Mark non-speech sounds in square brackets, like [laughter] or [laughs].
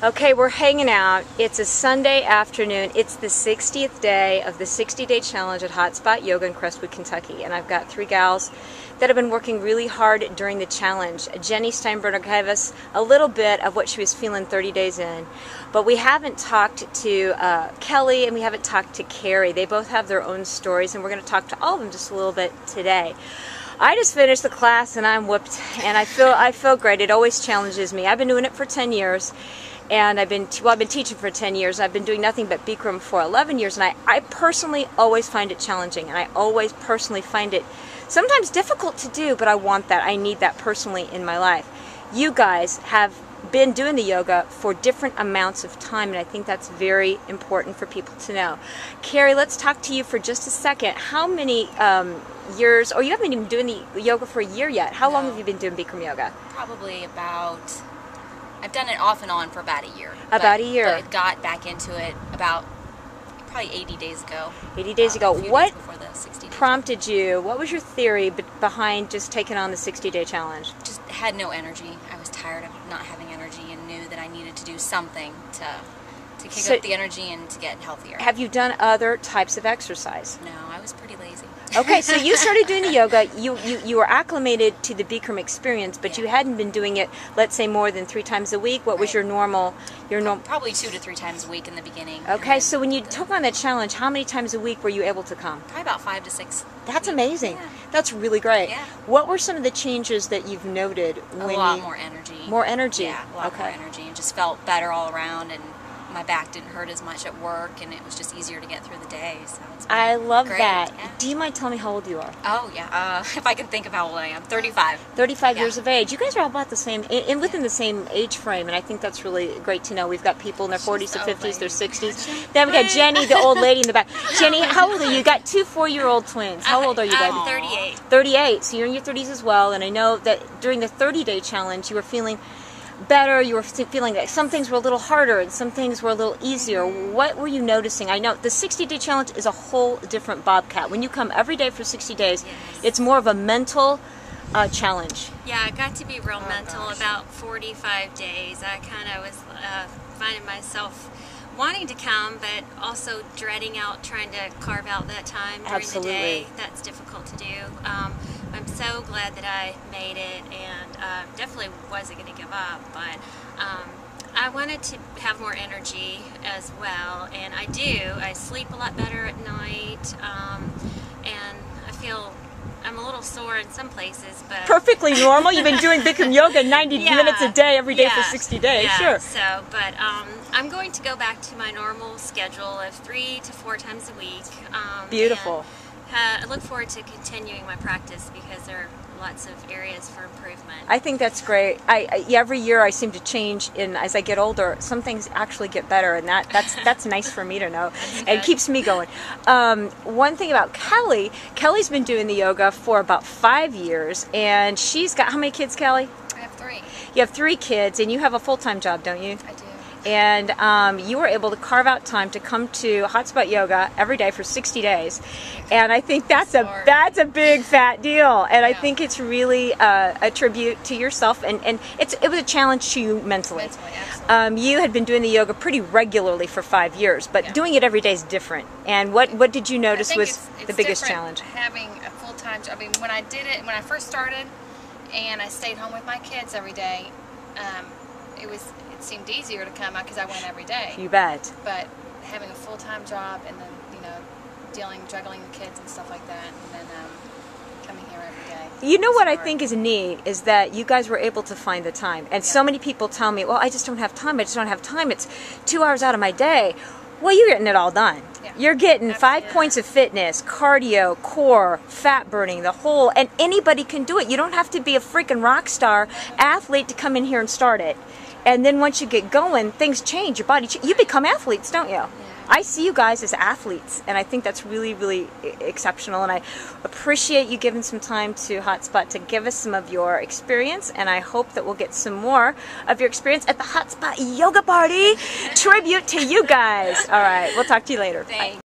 Okay, we're hanging out. It's a Sunday afternoon. It's the 60th day of the 60 day challenge at Hotspot Yoga in Crestwood, Kentucky. And I've got three gals that have been working really hard during the challenge. Jenny Steinberger gave us a little bit of what she was feeling 30 days in. But we haven't talked to uh, Kelly and we haven't talked to Carrie. They both have their own stories, and we're going to talk to all of them just a little bit today. I just finished the class and I'm whooped and I feel I feel great. It always challenges me. I've been doing it for 10 years and I've been well, I've been teaching for 10 years. I've been doing nothing but Bikram for 11 years, and I, I personally always find it challenging, and I always personally find it sometimes difficult to do, but I want that. I need that personally in my life. You guys have been doing the yoga for different amounts of time, and I think that's very important for people to know. Carrie, let's talk to you for just a second. How many um, years, or you haven't even been doing the yoga for a year yet? How no. long have you been doing Bikram yoga? Probably about I've done it off and on for about a year. About but, a year. But got back into it about probably 80 days ago. 80 days uh, ago. What days prompted you? What was your theory behind just taking on the 60 day challenge? Just had no energy. I was tired of not having energy and knew that I needed to do something to to kick so, up the energy and to get healthier. Have you done other types of exercise? No, I was pretty lazy. okay, so you started doing the [laughs] yoga. You, you you were acclimated to the Bikram experience, but yeah. you hadn't been doing it, let's say, more than three times a week. What right. was your normal? Your normal? Probably two to three times a week in the beginning. Okay, so when you the, took on that challenge, how many times a week were you able to come? Probably about five to six. That's amazing. Yeah. That's really great. Yeah. What were some of the changes that you've noted? A lot you, more energy. More energy. Yeah, a lot okay. more energy, and just felt better all around and my back didn't hurt as much at work, and it was just easier to get through the day. So I love great. that. Yeah. Do you mind telling me how old you are? Oh yeah, uh, [laughs] if I can think of how old I am, 35. 35 yeah. years of age. You guys are all about the same, and within the same age frame, and I think that's really great to know. We've got people in their 40s, their 50s, their 60s. Then we got Jenny, the old lady in the back. [laughs] Jenny, how old are you? You got two four-year-old twins. How old are you guys? I'm 38. 38. So you're in your 30s as well, and I know that during the 30-day challenge, you were feeling better? You were feeling that some things were a little harder and some things were a little easier. What were you noticing? I know the 60 day challenge is a whole different Bobcat. When you come every day for 60 days, yes. it's more of a mental uh, challenge. Yeah, I got to be real oh, mental gosh. about 45 days. I kind of was uh, finding myself wanting to come, but also dreading out trying to carve out that time during Absolutely. the day. That's difficult to do. Um, so glad that I made it, and uh, definitely wasn't going to give up. But um, I wanted to have more energy as well, and I do. I sleep a lot better at night, um, and I feel I'm a little sore in some places, but perfectly normal. You've been [laughs] doing Bikram yoga 90 yeah, minutes a day every day yeah, for 60 days. Yeah, sure. So, but um, I'm going to go back to my normal schedule of three to four times a week. Um, Beautiful. Uh, I look forward to continuing my practice because there are lots of areas for improvement. I think that's great. I, I, every year I seem to change, and as I get older, some things actually get better, and that that's [laughs] that's nice for me to know, and keeps me going. Um, one thing about Kelly, Kelly's been doing the yoga for about five years, and she's got how many kids, Kelly? I have three. You have three kids, and you have a full time job, don't you? I do and um, you were able to carve out time to come to Hotspot Yoga every day for 60 days, and I think that's a that's a big fat deal, and I think it's really uh, a tribute to yourself, and, and it's it was a challenge to you mentally. mentally um, you had been doing the yoga pretty regularly for five years, but yeah. doing it every day is different. And what what did you notice was it's, it's the biggest challenge? Having a full time job. I mean, when I did it, when I first started, and I stayed home with my kids every day. Um, it was it seemed easier to come out because I went every day. You bet. But having a full time job and then you know dealing juggling the kids and stuff like that, and then um, coming here every day. You know what hard. I think is neat is that you guys were able to find the time, and yeah. so many people tell me, "Well, I just don't have time. I just don't have time. It's two hours out of my day." Well, you're getting it all done. Yeah. You're getting five points of fitness, cardio, core, fat burning, the whole, and anybody can do it. You don't have to be a freaking rock star athlete to come in here and start it. And then once you get going, things change. Your body, ch- you become athletes, don't you? Yeah. I see you guys as athletes, and I think that's really, really exceptional. And I appreciate you giving some time to Hotspot to give us some of your experience. And I hope that we'll get some more of your experience at the Hotspot Yoga Party [laughs] tribute to you guys. All right, we'll talk to you later. Thanks. Bye.